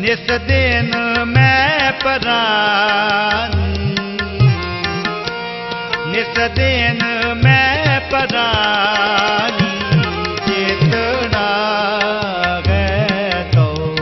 ਨਿਸ ਦਿਨ ਮੈਂ ਪਰਾਨ। ਨਿਸ ਦਿਨ ਮੈਂ ਪਰਾਨ ਚੇਤਨਾ ਗੈ ਤੋ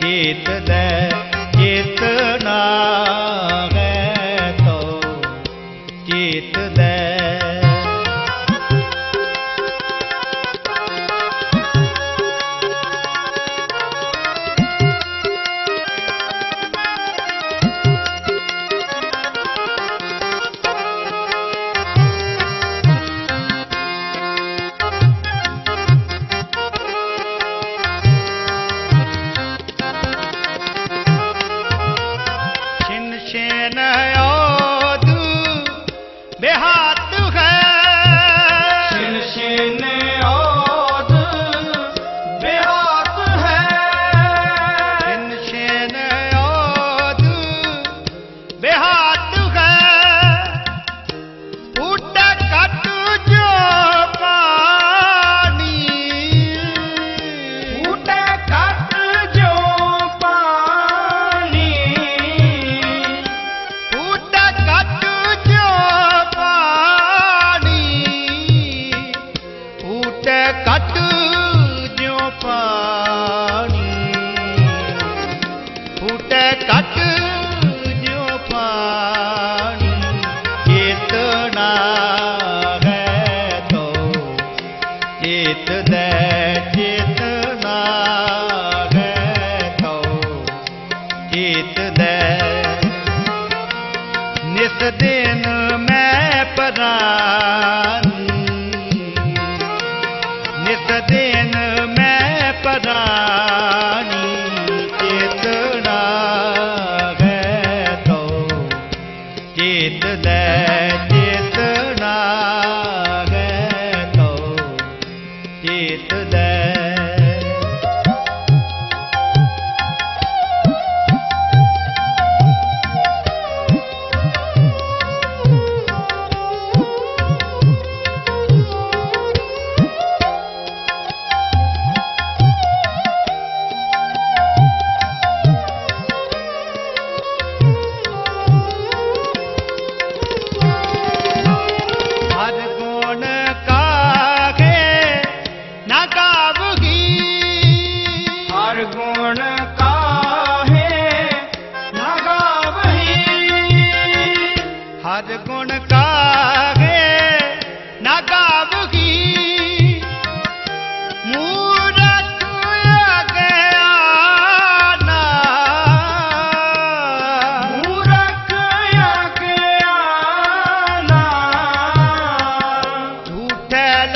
ਕੀਤ ਦੇ ਨਿਸ ਦਿਨ ਮੈਂ ਪਰਾਨੀ ਨਿਸ ਦਿਨ ਮੈਂ ਪਰਾਨੀ ਚੇਤਣਾ ਹੈ ਤੋ। ਚੇਤ ਲੈ tell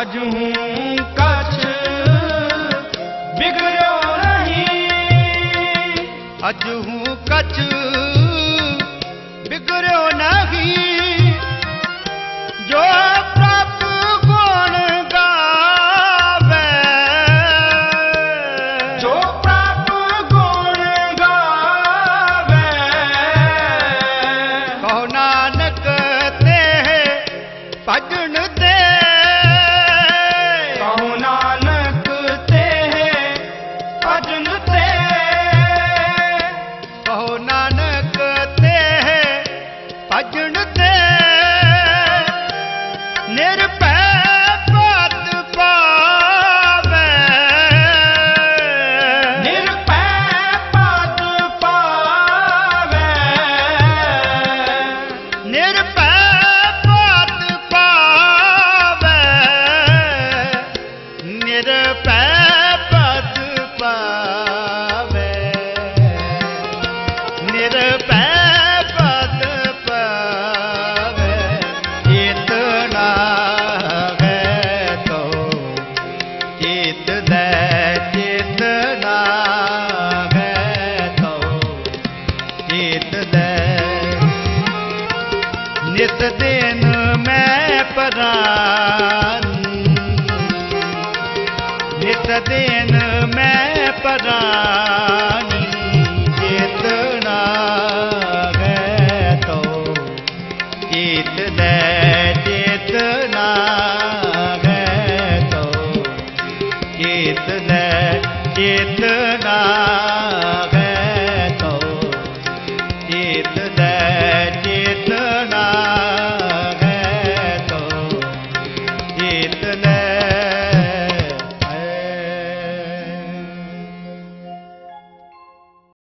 ਅਜ ਹੂੰ ਕਛ ਬਿਗੜਿਓ ਨਹੀਂ। ਅਜੂ ਕਛ Gracias.